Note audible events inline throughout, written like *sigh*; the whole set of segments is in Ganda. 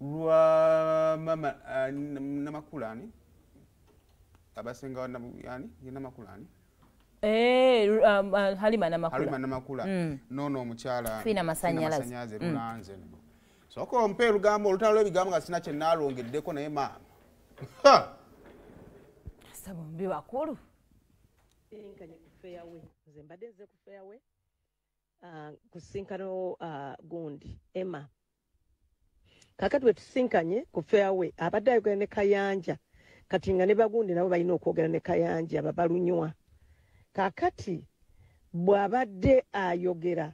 lwa mama ah, N- namakulani? Abasenga wa Nam- yani ye namakulani? Eh, um, uh, halima halima namakula. Namakula. Mm. nono omukyala. Fiina Masannyalaze. masanyaze Mm. lulanze soka ompe olugambo olutalo lw'ebigambo nga sina kyenaalongeddeko naye maama. Ha! Asa bombi bakulu enkanye ku fairway nze mbadde nze ku fairway ah, ku sinkano ah, gundi emma kakati bwe tusinkanye ku fairway abadde ayogera ne kayanja. Kati nga ne bagundi nabo balina okwogera ne kayanja babalunywa kakati bw'abadde ayogera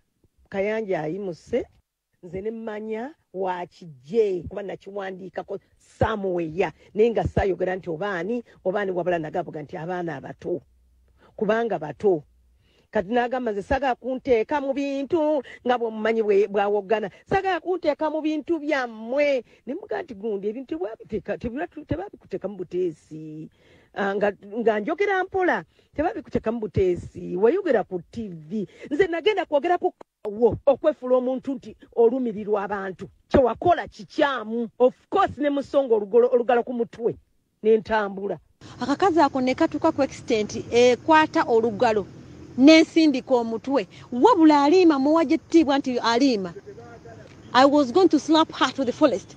kayanja ayimuse nze ne mmanya wakijje kuba nakiwandiikako samuweya naye nga saayogera nti obaani obaani wabula nagavuga nti abaana abato. Kubanga bato kati nagamba nze sagala kunteeka mu bintu nga bwemumanyi bwe- bwawogana sagala kunteeka mu bintu byammwe. Nemugaa nti gundi ebintu tebabikuteeka mu buteesi. Ah, nga njogera mpola tebabikuteeka mu buteesi. Wayogera ku tv nze nagenda kwogera ku wo okwefula omuntu nti olumirirwa abantu kyewakola kikyamu. Of course ne musonga olugalo ku mutwe n'entambula akakazi ako ne katuuka ku extent ekwata olugalo n'ensindika omutwe. Wabula aliima muwa gyettiibwa nti aliima. I was going to slap her to the fullest.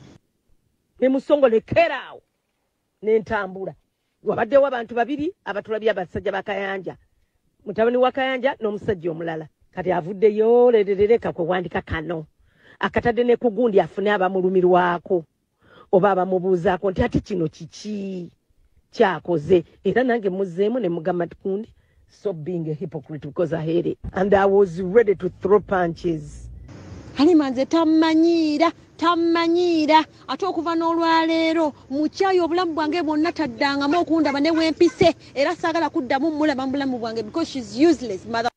Ne musongo lekeraawo n'entambula wabaddewo abantu babiri abatulabye abasajja bakayanja mutabani wa kayanja n'omusajja omulala. Kati avuddeyo lererereka kwe wandika kano. Akatadde ne ku gundi afune abamulumirwako oba abamubuuzaako nti ate kino kiki? Kyakoze. Era nange muzzeemu ne mugamba ti gundi stop being a hypocrite because I hate it. And I was ready to throw punches. Halima nze tammanyiira tammanyiira ate okuva n'olwaleero mukyayi obulamu bwange bwonna taddangamu okundaba ne wempise. Era saagala kuddamu mulaba mu bulamu bwange because shes useless mother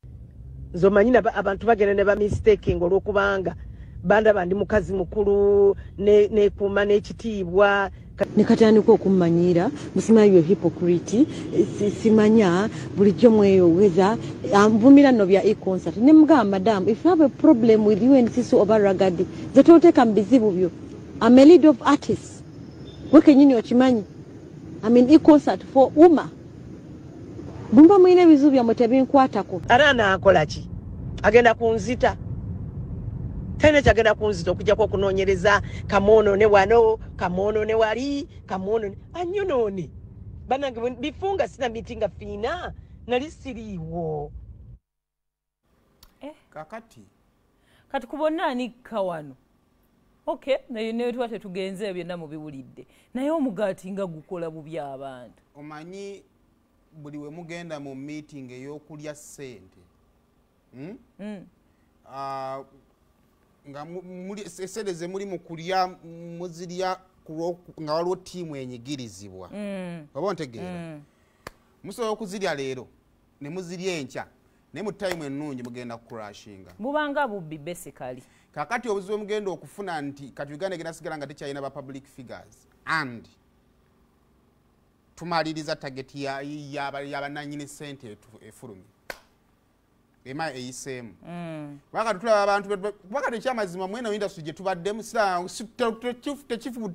nze omanyi abantu bagenda ne bamistaking olwokubanga. Bandaba ndi mukazi mukulu ne- nekuuma n'ekitiibwa ne katandika okummanyiira musimanyi byo hypocrite si- simanya bulijjo mweyoweza nvumira nno bya econcert ne mugamba madamu if you have a problem with you and sisu oba ragadi ze toteeka mu bizibu byo am a lead of artist gwe kenyini okimanyi i mean econcert for uma. Bumba mulina ebizibu byammwe tebinkwatako era anaakola ki agenda kunzita talina kyagenda kunzita okujjako okunoonyereza. Kamwonoone wano kamwonoone wali. Kamwonoone anyonoone banange bifunga sina miti nga fiina nali siriiwo. Kakati. Kati ku bonna anikka wano. Okay naye naye tuba tetugenze byonna mubiwulidde. Naye omugaati nga gukola bubi abantu omanyi buli we mugenda mu meeting ey'okulya ssente? Hmm? Mm. Ah, nga mu- muli- esente ze muli mu kulya muzirya nga waliwo ttiimu enyigirizibwa. Mm. oba ontegeera? Mm. musobola okuzirya leero ne muzirya enkya naye mu tayimu ennungi mugenda kukurashinga bubanga bubbi basically. Kakati obuzibu mugenda okufuna nti kati uganda egenda sigala nga tekyalina ba public figures and tumaliriza tageti ya- yaba- yabananyini sente efulumye ema eyiseemu Mm. kubanga tutulaba abantu kubanga tekyamazima mweno industry gye tubaddemu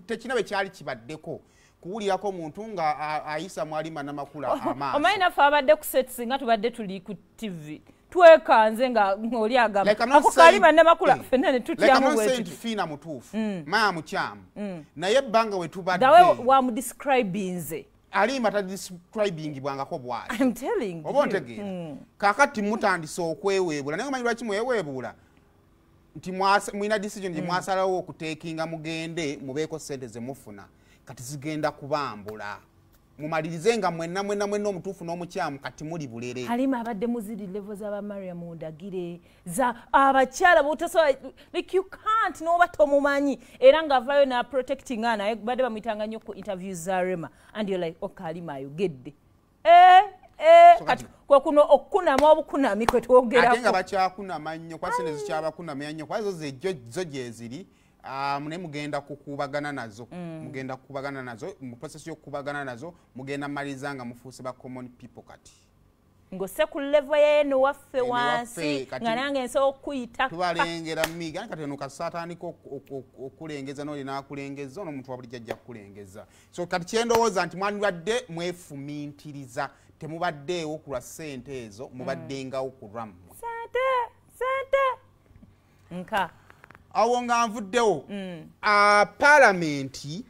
tekina bwe kyali kibaddeko kuwulirako omuntu nga ayisa mwalima namakula amaaso omanyi naffe abadde ku set singa tubadde tuli ku tv twekanze nga oli agamba Like I'm not ako saying- kalima nemakula eh, ne like I'm tutyamu not bwe saying tuti. nti fiina mutuufu Mm. maa mukyamu Mm. naye ebbanga we tubadde dawe wamudescribinze alimba tadescribingibwangako bwati? Oba ontegeera Mm. kakati mutandise okweweebula naye omanyi lwaki mweweebula? Nti mwina decision gye Mm. mwasalawo okuteekinga mugende mubeeko sente zemufuna kati zigenda kubambula mumalirize nga mwenna mwenna mwenna omutuufu n'omukyamu kati muli bulere halima abadde muziri levo z'aba mariam ndagire za abakyala botasobola like you can't noba tomumanyi. Era ng'avaayo na protecting nga naye badde bamuyitanga nnyo ku interviews za rema. And you're like okay halima ayogedde. Eh, eh, kati kwe kuno okukunama obukunami kwe ate nga twogerako bakyakunama nnyo kwa sente zikyabakunamya nnyo kuba zo zejo zo gyeziri ah, naye mugenda kukubagana nazo. Mm. mugenda kukubagana nazo mu process y'okukubagana nazo mugenda maliriza nga mufuuse ba common people kati. Ng'osse ku levo yeeno waffe wansi nga nange nsobola okukuyita. tubalengera miga kati eno kasatandika okulengeza noli nakulengeza ono omuntu wabuli jajja kukulengeza so kati kyendowooza nti mwandibadde mwefumintiriza temubaddeewo ku lwa ssente ezo mubaddengawo ku lwammwe sente sente nka awo nga nvuddewo. A paalamenti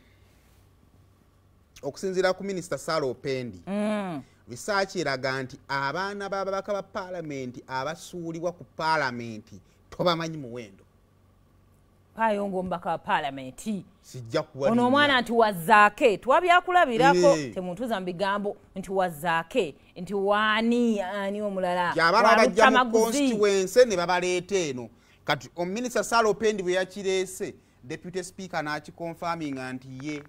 okusinziira ku minisita sara opendi risaaki eraga nti abaana b'ababaka ba paalamenti abasuulibwa ku paalamenti tobamanyi muwendo. Payonga omubaka wa paalamenti. Sijja kuwa ono omwana nti wazaake tuwabyakulabirako Eh. temuntuza mu bigambo nti wazaake nti waani ani omulala? Abaana bajja mu constituency ne babaleeta eno kati omuminisita sara opendi bwe yakireese deputy speaker n'akikonfaminga nti ye.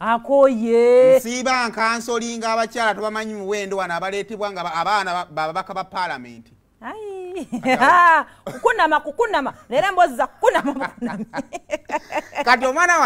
Akoye nsiiba nkansolinga abakyala tobamanyi muwendo wano abaleetebwa nga ba- abaana ba- bababaka ba paalamenti. Ai. *laughs* kukunama kukunama. Leero mbozza kukunama bukunami. Kati omwana wa